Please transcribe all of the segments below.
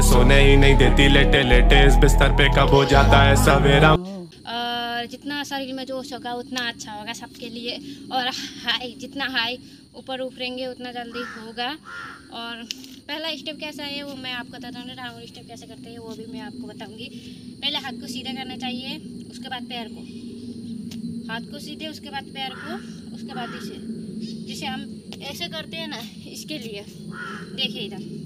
सोने ही नहीं देती, लेटे लेटे, इस बिस्तर पे कब हो जाता है सवेरा। और जितना शरीर में जोश होगा, उतना अच्छा होगा सबके लिए। और हाई, जितना हाई ऊपर उभरेंगे उतना जल्दी होगा। और पहला स्टेप कैसा है, वो मैं आपको बताऊँगी राउंड स्टेप कैसे करते हैं, वो भी मैं आपको बताऊँगी। पहले हाथ को सीधा करना चाहिए, उसके बाद पैर को। हाथ को सीधे, उसके बाद पैर को, उसके बाद इसे। जिसे हम ऐसे करते हैं ना, इसके लिए। देखिए इधर।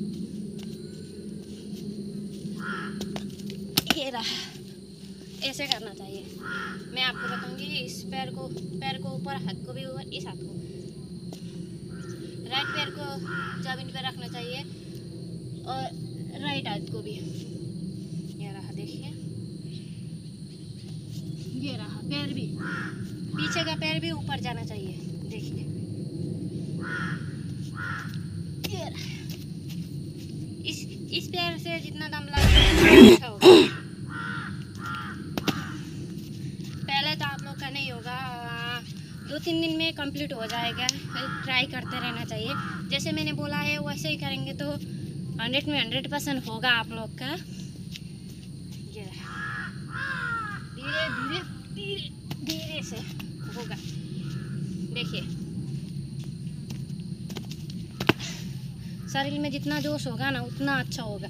ये रहा ऐसे करना चाहिए। मैं आपको बताऊँगी, इस पैर को पैर को ऊपर, हाथ को भी ऊपर, इस हाथ को। राइट पैर को ज़मीन पर रखना चाहिए और राइट हाथ को भी। ये रहा, देखिए। ये रहा, पैर भी। पीछे का पैर भी ऊपर जाना चाहिए, देखिए। इस इस पैर से जितना दम लगा अच्छा होगा पहले तो नहीं होगा। दो तीन दिन में कंप्लीट हो जाएगा। ट्राई करते रहना चाहिए। जैसे मैंने बोला है, वैसे ही करेंगे तो हंड्रेड में हंड्रेड परसेंट होगा आप लोग का। धीरे धीरे धीरे धीरे से होगा। देखिए। शरीर में जितना जोश होगा ना, उतना अच्छा होगा।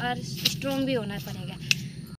और स्ट्रॉन्ग भी होना पड़ेगा।